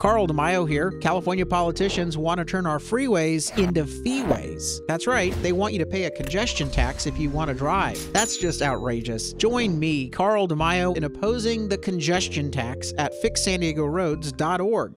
Carl DeMaio here. California politicians want to turn our freeways into feeways. That's right, they want you to pay a congestion tax if you want to drive. That's just outrageous. Join me, Carl DeMaio, in opposing the congestion tax at fixsandiegoroads.org.